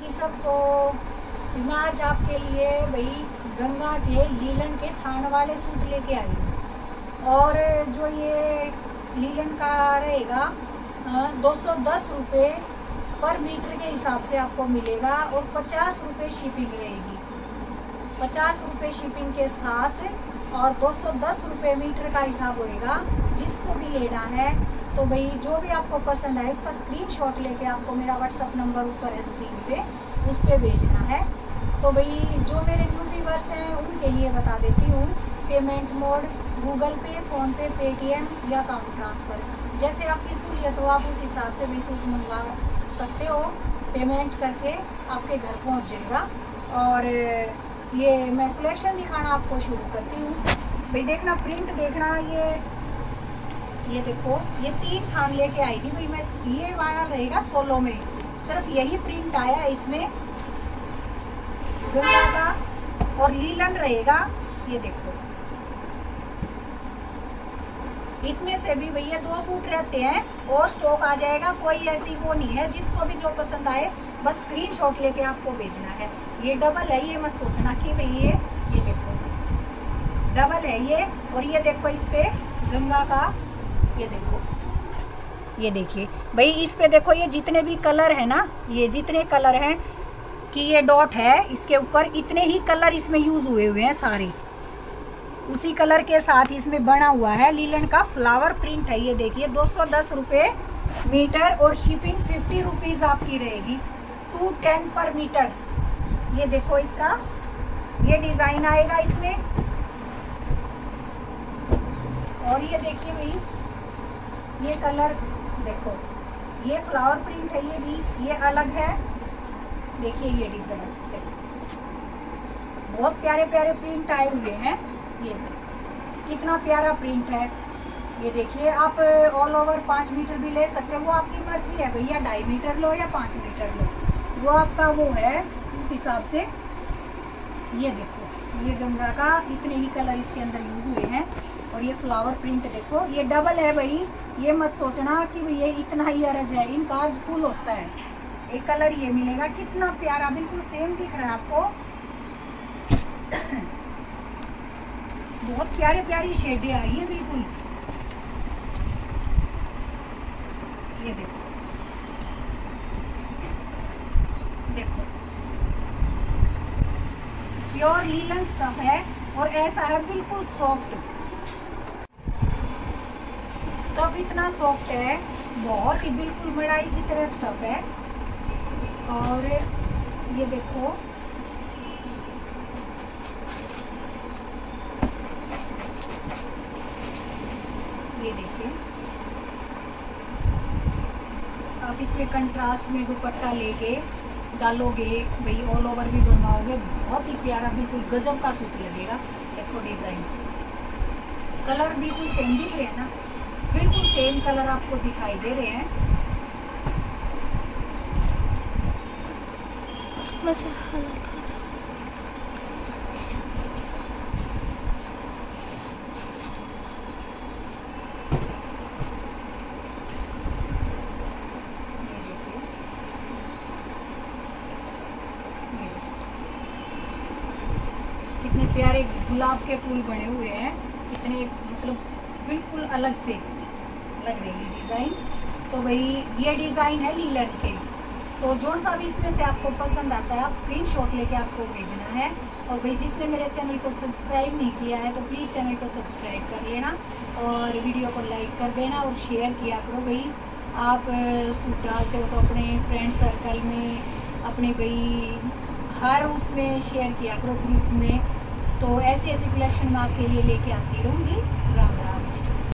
जी सबको मैं आज आपके लिए भाई गंगा के लीलन के थान वाले सूट लेके आई हूँ। और जो ये लीलन का रहेगा दो सौ दस रुपये पर मीटर के हिसाब से आपको मिलेगा और पचास रुपये शिपिंग रहेगी। पचास रुपये शिपिंग के साथ और दो सौ दस रुपये मीटर का हिसाब होएगा। जिसको भी लेना है तो भाई जो भी आपको पसंद आए, उसका स्क्रीनशॉट लेके आपको मेरा व्हाट्सअप नंबर ऊपर है स्क्रीन पे उस पर भेजना है। तो भाई जो मेरे न्यू व्यूवर्स हैं, उनके लिए बता देती हूँ payment mode Google Pay PhonePe Paytm या अकाउंट ट्रांसफ़र जैसे आपकी सहूलियत हो, आप उस हिसाब से भी सूट मंगवा सकते हो। पेमेंट करके आपके घर पहुँच जाएगा। और ये मैं कलेक्शन दिखाना आपको शुरू करती हूँ। भाई देखना प्रिंट देखना, ये ये देखो, ये तीन थान लेके आई थी। भाई, मैं ये वाला रहेगा सोलो में। सिर्फ़ यही प्रिंट आया है इसमें। गंगा का और लीलन रहेगा, ये देखो। इसमें से भी भैया दो सूट रहते हैं और स्टॉक आ जाएगा, कोई ऐसी वो नहीं है। जिसको भी जो पसंद आए, बस स्क्रीनशॉट लेके आपको भेजना है। ये डबल है, ये मत सोचना कि भाई ये ये देखो। डबल है ये, और ये देखो इस पे गंगा का ये देखो। ये देखिए। भाई, इस पे देखो, ये जितने भी कलर है ना, ये जितने कलर हैं कि ये डॉट है, इसके ऊपर इतने ही कलर इसमें यूज़ हुए हुए हैं सारे। उसी कलर के साथ इसमें बना हुआ है लीलन का फ्लावर प्रिंट है। ये देखिए, दो सौ मीटर और शिपिंग फिफ्टी रुपीज़ आपकी रहेगी। Two ten per metre. ये देखो इसका। ये डिज़ाइन आएगा इसमें। और ये देखिए भाई ये कलर देखो, ये फ्लावर प्रिंट है, ये भी, ये अलग है। देखिए ये डिज़ाइन बहुत प्यारे प्यारे प्रिंट आए हुए हैं, ये कितना प्यारा प्रिंट है। ये देखिए, आप ऑल ओवर पाँच मीटर भी ले सकते हो, वो आपकी मर्ज़ी है भैया, ढाई मीटर लो या पाँच मीटर लो। वो आपका वो है, उस हिसाब से। ये देखो, ये गंगा का इतने ही कलर इसके अंदर यूज़ हुए हैं। और ये फ्लावर प्रिंट देखो, ये डबल है भाई। ये मत सोचना कि ये इतना ही अरज है इनका अर्ज़ फुल होता है। एक कलर ये मिलेगा, कितना प्यारा, बिल्कुल सेम दिख रहा है आपको। बहुत प्यारे प्यारी शेडें आई है बिल्कुल। ये देखो। देखो। प्योर लीलन स्टफ़ है और ऐसा है, बिल्कुल सॉफ्ट स्टफ़ इतना सॉफ्ट है, बहुत ही बिल्कुल मड़ाई की तरह स्टफ़ है। और ये देखो। ये देखिए। आप इसमें कंट्रास्ट में दुपट्टा लेके डालोगे, भाई ऑल ओवर भी बनवाओगे, बहुत ही प्यारा, बिल्कुल गजब का सूट लगेगा। देखो डिज़ाइन कलर बिल्कुल सेम दिख रहे हैं ना? बिल्कुल सेम कलर आपको दिखाई दे रहे हैं। कितने प्यारे गुलाब के फूल बने हुए हैं। इतने मतलब बिल्कुल अलग से। लग रही है डिज़ाइन तो भाई, ये डिज़ाइन है लीलन के। तो जो सा भी इसमें से आपको पसंद आता है, आप स्क्रीन शॉट लेके आपको भेजना है। और भाई, जिसने मेरे चैनल को सब्सक्राइब नहीं किया है तो प्लीज़ चैनल को सब्सक्राइब कर लेना और वीडियो को लाइक कर देना और शेयर किया करो भाई। आप सूट डालते हो तो अपने फ्रेंड सर्कल में, अपने भाई, हर उसमें शेयर किया करो ग्रुप में। तो ऐसी ऐसी कलेक्शन मैं आपके लिए लेके आती रहूँगी।